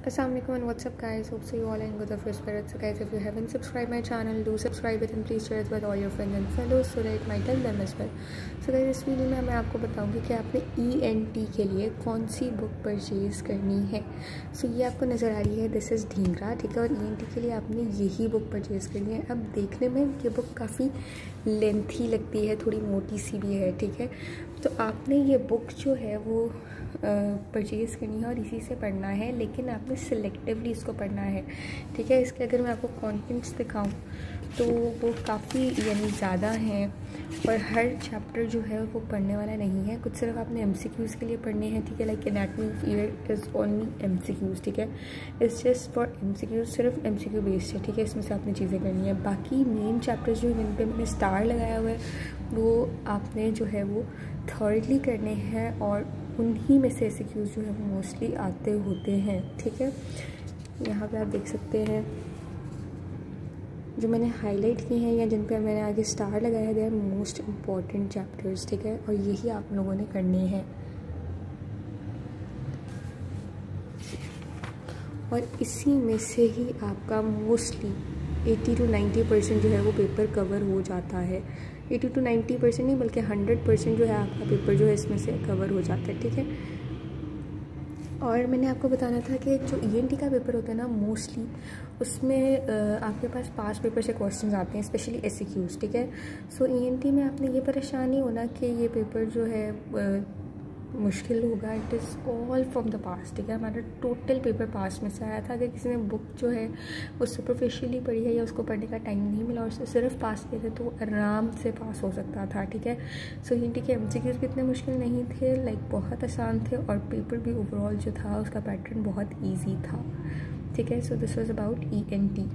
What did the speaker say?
Assalamualaikum and what's up guys hope so you all are in good of your spirits so guys if you haven't subscribed my channel do subscribe it and please share it with all your friends and fellows so that it might help them as well so guys इस video में मैं आपको बताऊँगी कि आपने ई N T के लिए कौन सी बुक परचेज़ करनी है सो so, ये आपको नज़र आ रही है दिस इज़ ढींगरा ठीक है और ई एन टी के लिए आपने यही बुक परचेज़ करनी है अब देखने में ये बुक काफ़ी लेंथी लगती है थोड़ी मोटी सी भी है ठीक है तो आपने ये बुक जो है वो परचेज़ करनी है और इसी से पढ़ना है लेकिन आपने सिलेक्टिवली इसको पढ़ना है। ठीक है? इसके अगर मैं आपको कॉन्टेंट्स दिखाऊँ तो वो काफ़ी यानी ज़्यादा हैं और हर चैप्टर जो है वो पढ़ने वाला नहीं है। कुछ सिर्फ़ आपने एम के लिए पढ़ने हैं, ठीक है? Like anatomy of ear is only M ठीक है? इट्स जस्ट फॉर एम सिर्फ़ एमसीक्यू बेस्ड है, ठीक है? इसमें से आपने चीज़ें करनी है। बाकी मेन चैप्टर जो जिन पर मैंने स्टार लगाया हुआ है, वो आपने जो है वो थर्डली करने हैं और उन्हीं में से ऐसे क्यूज़ जो है वो मोस्टली आते होते हैं, ठीक है? यहाँ पे आप देख सकते हैं, जो मैंने हाईलाइट किए हैं या जिन पर मैंने आगे स्टार लगाया गया है मोस्ट इंपॉर्टेंट चैप्टर्स ठीक है? और यही आप लोगों ने करने हैं। और इसी में से ही आपका मोस्टली 80 टू 90 परसेंट जो है वो पेपर कवर हो जाता है। 80 टू 90 परसेंट नहीं, बल्कि 100 परसेंट जो है आपका पेपर जो है इसमें से कवर हो जाता है, ठीक है? और मैंने आपको बताना था कि जो ई e का पेपर होता है ना मोस्टली उसमें आपके पास पास पेपर से क्वेश्चंस आते हैं स्पेशली एस ठीक है? सो ईएनटी में आपने ये परेशान होना कि ये पेपर जो है मुश्किल होगा it is all from the past ठीक है? हमारा टोटल पेपर पास में से आया था अगर किसी ने बुक जो है, वो सुपरफिशियली पढ़ी है या उसको पढ़ने का टाइम नहीं मिला और सिर्फ़ पास किए थे तो आराम से पास हो सकता था, ठीक है? सो हिंदी के एम सी भी इतने मुश्किल नहीं थे लाइक बहुत आसान थे और पेपर भी ओवरऑल जो था, उसका पैटर्न बहुत ईजी था, ठीक है? So this was about E N T